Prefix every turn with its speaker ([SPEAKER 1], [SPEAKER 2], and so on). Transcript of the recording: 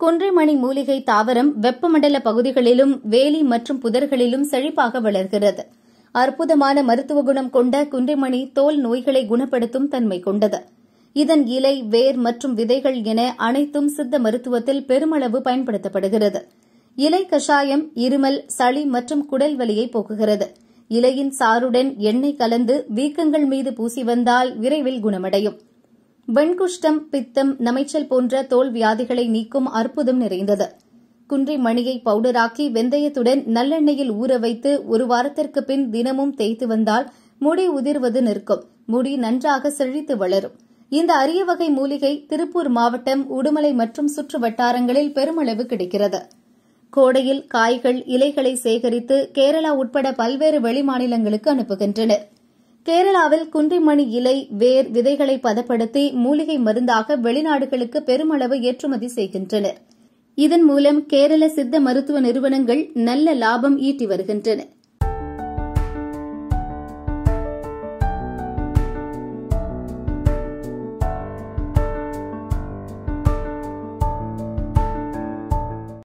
[SPEAKER 1] குன்றிமணி மூலிகை தாவரம் வெப்பமண்டல பகுதிகளிலும் வேலி மற்றும் புதர்களிலும் செழிப்பாக வளர்கிறது. அற்புதமான மருத்துவ குணம் கொண்ட குன்றிமணி தோல் நோய்களை குணப்படுத்தும் தன்மை கொண்டது. இதன் இலை வேர் மற்றும் விதைகள் என அனைத்தும் சித்த மருத்துவத்தில் பெருமளவு பயன்படுத்தப்படுகிறது. இலை கஷாயம் இருமல் சளி மற்றும் குடல் வலியை போக்குகிறது. இலையின் சாறுடன் எண்ணெய் கலந்து வீக்கங்கள் மீது பூசி வந்தால் விரைவில் குணமடையும். வெண்குஷ்டம் பித்தம் நமைச்சல் போன்ற தோல் வியாதிகளை நீக்கும் அற்புதம் நிறைந்தது. குன்றி மணியை பவுடராக்கி வெந்தயத்துடன் நல்லெண்ணெயில் ஊற வைத்து ஒரு வாரத்திற்கு பின் தினமும் தேய்த்து வந்தால் முடி உதிர்வது நிற்கும். முடி நன்றாக செழித்து வளரும். இந்த அரிய வகை மூலிகை திருப்பூர் மாவட்டம் உடுமலை மற்றும் சுற்று வட்டாரங்களில் பெருமளவு கிடைக்கிறது. கோடையில் காய்கள் இலைகளை சேகரித்து கேரளா உட்பட பல்வேறு வெளிமாநிலங்களுக்கு அனுப்புகின்றனா். கேரளாவில் குன்றிமணி இலை வேர் விதைகளை பதப்படுத்தி மூலிகை மருந்தாக வெளிநாடுகளுக்கு பெருமளவு ஏற்றுமதி செய்கின்றனர். இதன் மூலம் கேரள சித்த மருத்துவ நிறுவனங்கள் நல்ல லாபம் ஈட்டி வருகின்றன.